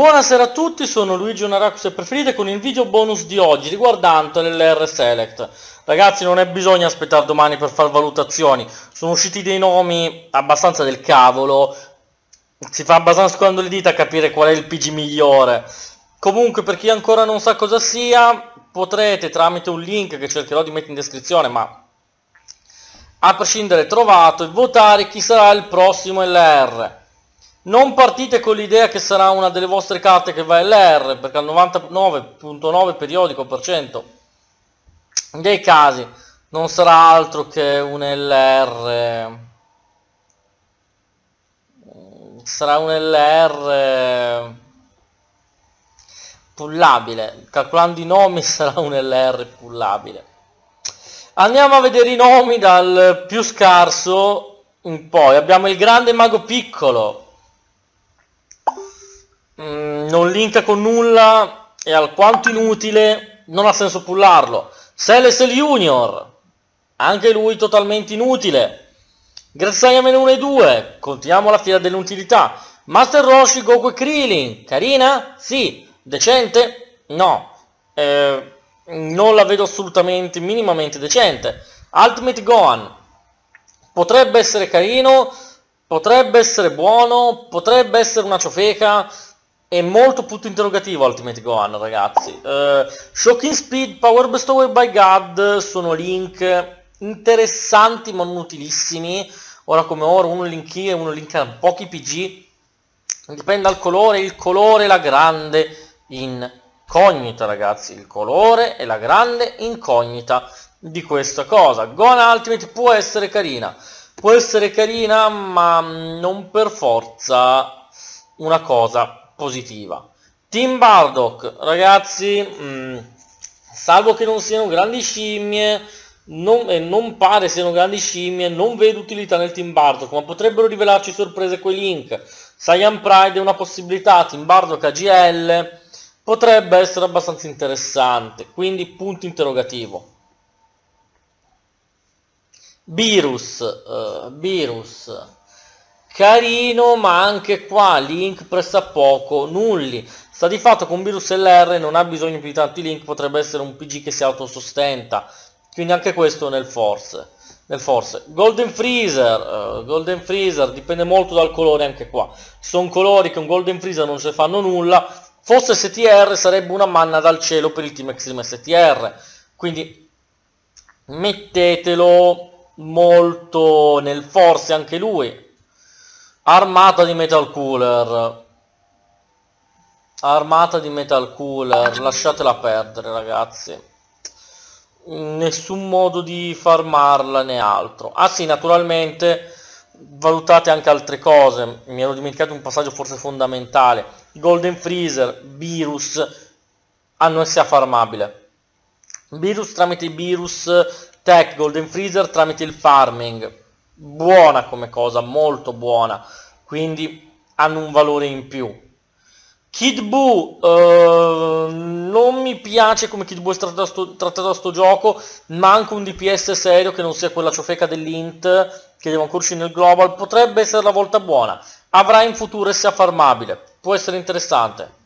Buonasera a tutti, sono Luigi Onaraco se preferite con il video bonus di oggi riguardante l'LR Select. Ragazzi non è bisogno aspettare domani per fare valutazioni, sono usciti dei nomi abbastanza del cavolo, si fa abbastanza scondando le dita a capire qual è il PG migliore. Comunque per chi ancora non sa cosa sia, potrete tramite un link che cercherò di mettere in descrizione, ma a prescindere trovato, votare chi sarà il prossimo LR. Non partite con l'idea che sarà una delle vostre carte che va LR, perché al 99.9 periodico per cento dei casi non sarà altro che un LR. Sarà un LR pullabile. Calcolando i nomi sarà un LR pullabile. Andiamo a vedere i nomi dal più scarso in poi. Abbiamo il grande mago piccolo, Mm, non linka con nulla, è alquanto inutile, non ha senso pullarlo. Celestial Junior, anche lui totalmente inutile. Graziamen 1 e 2, continuiamo la fila dell'utilità. Master Roshi, Goku e Krillin, carina? Sì. Decente? No. Eh, non la vedo assolutamente, minimamente decente. Ultimate Gohan, potrebbe essere carino, potrebbe essere buono, potrebbe essere una ciofeca, è molto punto interrogativo Ultimate Gohan ragazzi. Uh, Shocking Speed, Power Bestowed by God sono link interessanti ma non utilissimi. Ora come ora uno link e uno link a pochi PG dipende dal colore il colore è la grande incognita ragazzi. Il colore è la grande incognita di questa cosa. Gohan Ultimate può essere carina. Può essere carina ma non per forza una cosa positiva. Team Bardock, ragazzi, mh, mm, salvo che non siano grandi scimmie, non, eh, non, pare siano grandi scimmie, non vedo utilità nel Team Bardock, ma potrebbero rivelarci sorprese quei link. Saiyan Pride è una possibilità, Team Bardock AGL potrebbe essere abbastanza interessante, quindi punto interrogativo. Virus, uh, virus carino ma anche qua link pressappoco nulli. Sta di fatto con virus LR non ha bisogno più di tanti link potrebbe essere un PG che si autosostenta. Quindi anche questo nel force nel force golden freezer uh, golden freezer dipende molto dal colore anche qua. Sono colori che un golden freezer non ci fanno nulla. Fosse STR sarebbe una manna dal cielo per il team Extreme STR quindi mettetelo molto nel force anche lui Armata di Metal Cooler. Armata di Metal Cooler, lasciatela perdere ragazzi. Nessun modo di farmarla né altro. Ah sì, naturalmente valutate anche altre cose. Mi ero dimenticato un passaggio forse fondamentale. Golden Freezer, Virus, hanno sia farmabile. Virus tramite Virus Tech, Golden Freezer tramite il farming buona come cosa, molto buona, quindi hanno un valore in più. Kid Buu uh, non mi piace come Kid Buu è trattato, sto, trattato a sto gioco, manca un DPS serio che non sia quella ciofeca dell'Int che devo ancora uscire nel global, potrebbe essere la volta buona, avrà in futuro e sia farmabile, può essere interessante.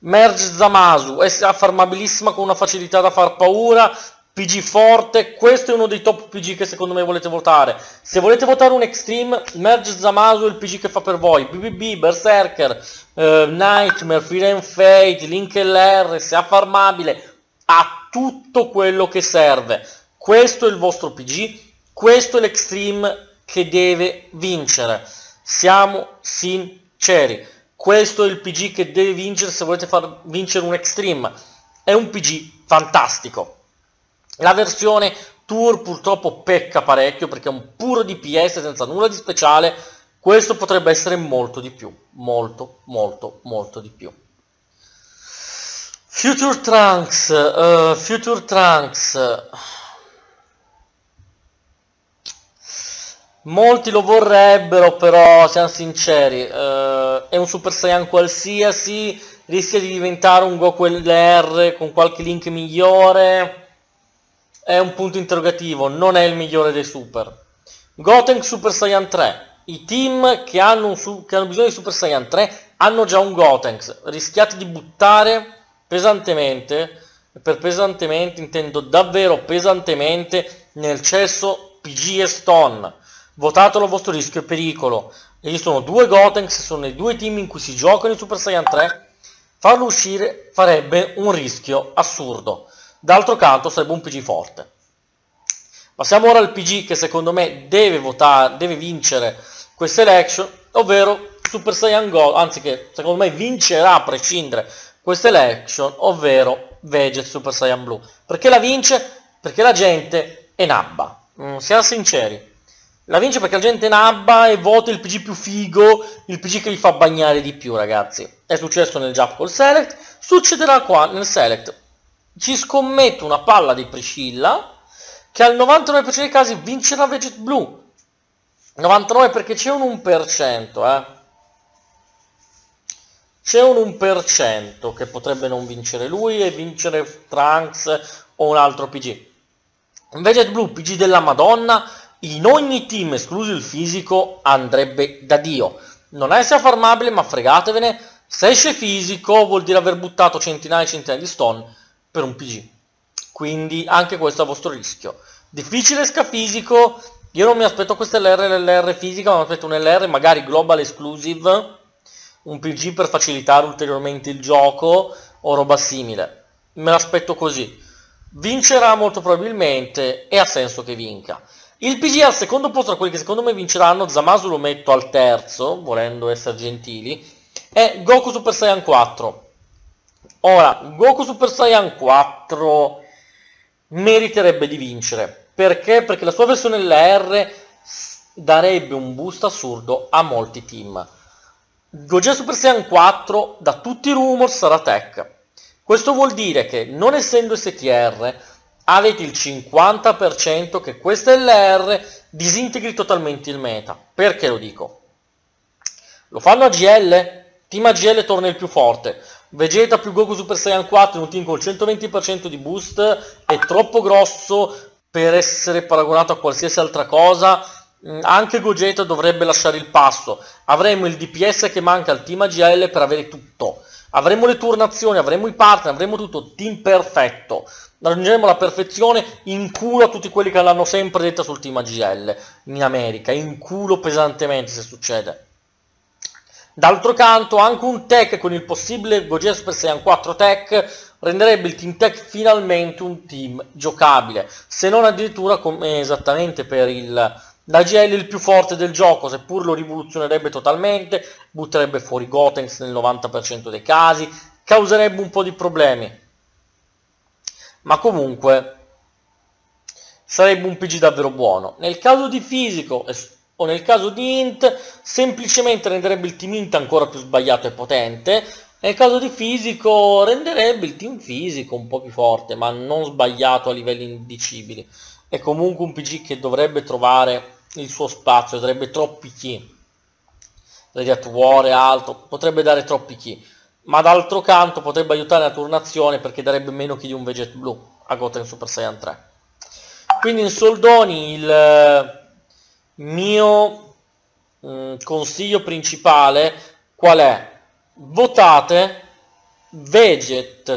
Merge Zamasu è farmabilissima con una facilità da far paura, PG forte, questo è uno dei top PG che secondo me volete votare. Se volete votare un Extreme, Merge Zamasu è il PG che fa per voi. BBB, Berserker, uh, Nightmare, Fear and Fate, Link LR, se farmabile, ha tutto quello che serve. Questo è il vostro PG, questo è l'Extreme che deve vincere. Siamo sinceri. Questo è il PG che deve vincere se volete far vincere un Extreme. È un PG fantastico. La versione Tour purtroppo pecca parecchio perché è un puro DPS senza nulla di speciale. Questo potrebbe essere molto di più, molto, molto, molto di più. Future Trunks, uh, Future Trunks. Molti lo vorrebbero, però siamo sinceri, uh, è un Super Saiyan qualsiasi, rischia di diventare un Goku LR con qualche link migliore è un punto interrogativo, non è il migliore dei super. Goten Super Saiyan 3. I team che hanno, che hanno bisogno di Super Saiyan 3 hanno già un Gotenks, rischiate di buttare pesantemente, per pesantemente intendo davvero pesantemente nel cesso PG e Stone. Votatelo a vostro rischio e pericolo. Esistono due Gotenks, sono i due team in cui si giocano in Super Saiyan 3. Farlo uscire farebbe un rischio assurdo. D'altro canto sarebbe un PG forte. Passiamo ora al PG che secondo me deve votare, deve vincere questa election, ovvero Super Saiyan Gold, anzi che secondo me vincerà a prescindere questa election, ovvero Veget Super Saiyan Blue. Perché la vince? Perché la gente è nabba. Mm, siamo sinceri. La vince perché la gente nabba e vota il PG più figo, il PG che vi fa bagnare di più, ragazzi. È successo nel Jump col Select, succederà qua nel Select. Ci scommetto una palla di Priscilla, che al 99% dei casi vincerà Veget Blue. 99 perché c'è un 1%, eh. C'è un 1% che potrebbe non vincere lui e vincere Trunks o un altro PG. Veget Blue, PG della Madonna, in ogni team, escluso il fisico, andrebbe da Dio. Non è sia farmabile, ma fregatevene. Se esce fisico vuol dire aver buttato centinaia e centinaia di stone per un PG. Quindi anche questo è a vostro rischio. Difficile esca fisico, io non mi aspetto questa LR, LR fisica, ma mi aspetto un LR magari global exclusive, un PG per facilitare ulteriormente il gioco o roba simile. Me l'aspetto così. Vincerà molto probabilmente e ha senso che vinca. Il PG al secondo posto tra quelli che secondo me vinceranno, Zamasu lo metto al terzo, volendo essere gentili, è Goku Super Saiyan 4. Ora, Goku Super Saiyan 4 meriterebbe di vincere. Perché? Perché la sua versione LR darebbe un boost assurdo a molti team. Gogeta Super Saiyan 4 da tutti i rumor sarà tech. Questo vuol dire che non essendo STR avete il 50% che questa LR disintegri totalmente il meta. Perché lo dico? Lo fanno a GL? Team AGL torna il più forte. Vegeta più Goku Super Saiyan 4 in un team con 120% di boost è troppo grosso per essere paragonato a qualsiasi altra cosa. Mm, anche Gogeta dovrebbe lasciare il passo. Avremo il DPS che manca al team AGL per avere tutto. Avremo le turnazioni, avremo i partner, avremo tutto. Team perfetto. Raggiungeremo la perfezione in culo a tutti quelli che l'hanno sempre detta sul team AGL in America. In culo pesantemente se succede. D'altro canto anche un tech con il possibile Gogeta Super Saiyan 4 tech renderebbe il Team Tech finalmente un team giocabile, se non addirittura come esattamente per il l'AGL il più forte del gioco, seppur lo rivoluzionerebbe totalmente, butterebbe fuori Gotenks nel 90% dei casi, causerebbe un po' di problemi. Ma comunque sarebbe un PG davvero buono. Nel caso di fisico o nel caso di int semplicemente renderebbe il team int ancora più sbagliato e potente. Nel caso di fisico renderebbe il team fisico un po' più forte ma non sbagliato a livelli indicibili. È comunque un PG che dovrebbe trovare il suo spazio darebbe troppi key è alto potrebbe dare troppi key ma d'altro canto potrebbe aiutare la turnazione perché darebbe meno key di un Veget Blue a Goten Super Saiyan 3 quindi in soldoni il mio mh, mm, consiglio principale qual è? Votate Veget,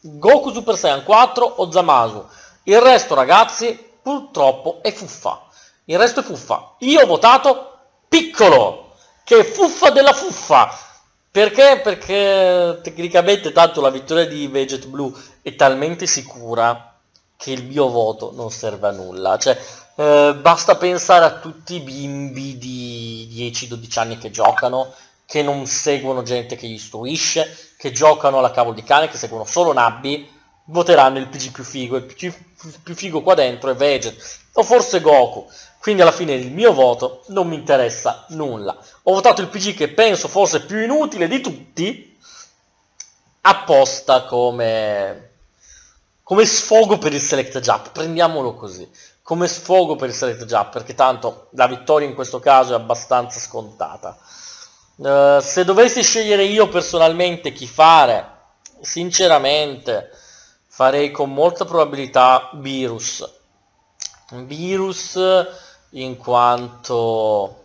Goku Super Saiyan 4 o Zamasu. Il resto ragazzi purtroppo è fuffa. Il resto è fuffa. Io ho votato Piccolo, che è fuffa della fuffa. Perché? Perché tecnicamente tanto la vittoria di Veget Blue è talmente sicura che il mio voto non serve a nulla. Cioè, eh, basta pensare a tutti i bimbi di 10-12 anni che giocano, che non seguono gente che gli istruisce, che giocano alla cavolo di cane, che seguono solo Nabbi, voteranno il PG più figo. Il PG più figo qua dentro è Veget, o forse Goku. Quindi alla fine il mio voto non mi interessa nulla. Ho votato il PG che penso fosse più inutile di tutti, apposta come, come sfogo per il Select Jump, prendiamolo così come sfogo per il select jump, perché tanto la vittoria in questo caso è abbastanza scontata. Uh, se dovessi scegliere io personalmente chi fare, sinceramente farei con molta probabilità Virus. Virus in quanto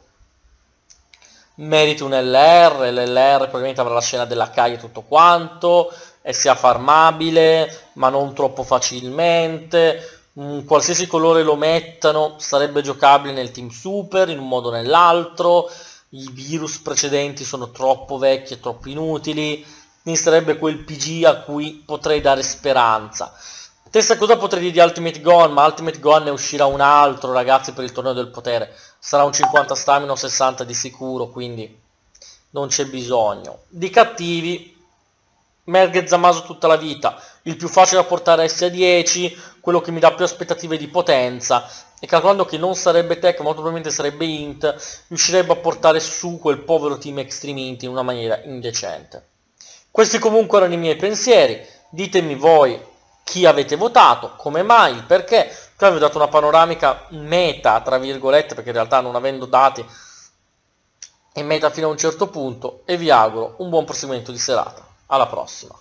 meriti un LR, l'LR probabilmente avrà la scena della Kai e tutto quanto, e sia farmabile, ma non troppo facilmente, qualsiasi colore lo mettano sarebbe giocabile nel team super in un modo o nell'altro, i virus precedenti sono troppo vecchi e troppo inutili, quindi sarebbe quel PG a cui potrei dare speranza. Stessa cosa potrei dire di Ultimate Gone, ma Ultimate Gone ne uscirà un altro, ragazzi, per il torneo del potere. Sarà un 50 stamina o 60 di sicuro, quindi non c'è bisogno. Di cattivi, Merge Zamasu tutta la vita, il più facile da portare SA10, quello che mi dà più aspettative di potenza, e calcolando che non sarebbe tech, molto probabilmente sarebbe int, riuscirebbe a portare su quel povero team Extreme Int in una maniera indecente. Questi comunque erano i miei pensieri, ditemi voi chi avete votato, come mai, perché. Qua vi ho dato una panoramica meta, tra virgolette, perché in realtà non avendo dati è meta fino a un certo punto e vi auguro un buon proseguimento di serata. Alla prossima.